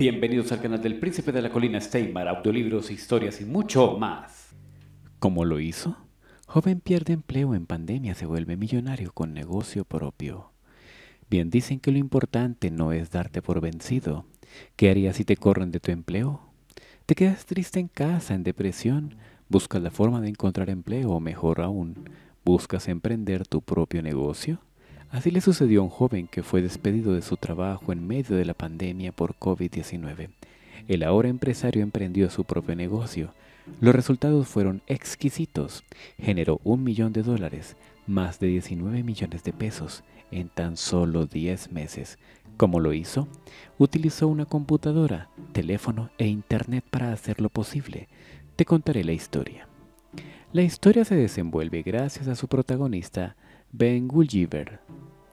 Bienvenidos al canal del Príncipe de la Colina Steinmar, audiolibros, historias y mucho más. ¿Cómo lo hizo? Joven pierde empleo en pandemia, se vuelve millonario con negocio propio. Bien dicen que lo importante no es darte por vencido. ¿Qué harías si te corren de tu empleo? ¿Te quedas triste en casa, en depresión? ¿Buscas la forma de encontrar empleo o mejor aún, buscas emprender tu propio negocio? Así le sucedió a un joven que fue despedido de su trabajo en medio de la pandemia por COVID-19. El ahora empresario emprendió su propio negocio. Los resultados fueron exquisitos. Generó un millón de dólares, más de 19 millones de pesos, en tan solo 10 meses. ¿Cómo lo hizo? Utilizó una computadora, teléfono e internet para hacerlo posible. Te contaré la historia. La historia se desenvuelve gracias a su protagonista, Ben Gulliver,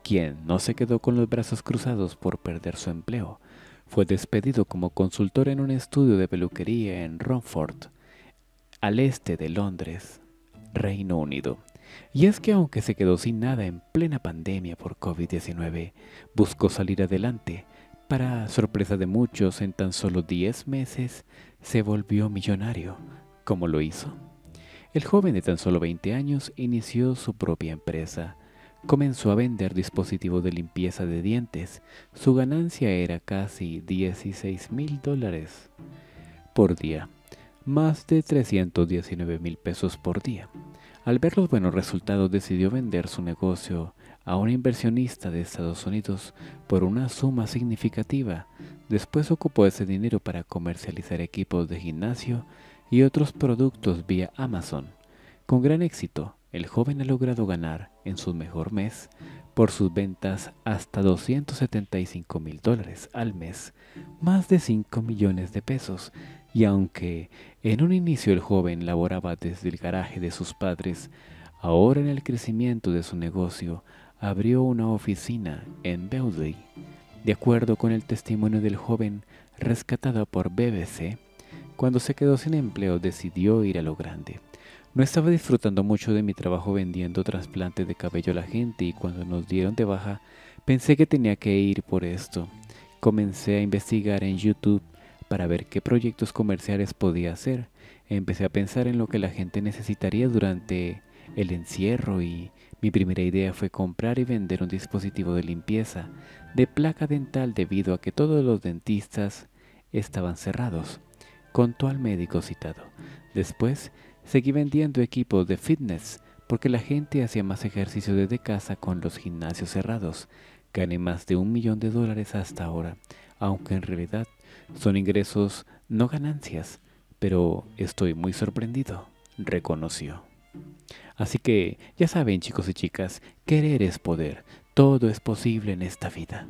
quien no se quedó con los brazos cruzados por perder su empleo. Fue despedido como consultor en un estudio de peluquería en Romford, al este de Londres, Reino Unido. Y es que aunque se quedó sin nada en plena pandemia por COVID-19, buscó salir adelante. Para sorpresa de muchos, en tan solo 10 meses se volvió millonario. ¿Cómo lo hizo? El joven de tan solo 20 años inició su propia empresa. Comenzó a vender dispositivos de limpieza de dientes. Su ganancia era casi 16 mil dólares por día, más de 319 mil pesos por día. Al ver los buenos resultados decidió vender su negocio a un inversionista de Estados Unidos por una suma significativa. Después ocupó ese dinero para comercializar equipos de gimnasio y otros productos vía Amazon. Con gran éxito, el joven ha logrado ganar en su mejor mes por sus ventas hasta 275 mil dólares al mes, más de 5 millones de pesos, y aunque en un inicio el joven laboraba desde el garaje de sus padres, ahora en el crecimiento de su negocio abrió una oficina en Bewley. De acuerdo con el testimonio del joven rescatado por BBC, cuando se quedó sin empleo decidió ir a lo grande. No estaba disfrutando mucho de mi trabajo vendiendo trasplantes de cabello a la gente y cuando nos dieron de baja pensé que tenía que ir por esto. Comencé a investigar en YouTube para ver qué proyectos comerciales podía hacer. Empecé a pensar en lo que la gente necesitaría durante el encierro y mi primera idea fue comprar y vender un dispositivo de limpieza de placa dental debido a que todos los dentistas estaban cerrados contó al médico citado. Después, seguí vendiendo equipos de fitness porque la gente hacía más ejercicio desde casa con los gimnasios cerrados. Gané más de un millón de dólares hasta ahora, aunque en realidad son ingresos, no ganancias, pero estoy muy sorprendido, reconoció. Así que ya saben chicos y chicas, querer es poder, todo es posible en esta vida.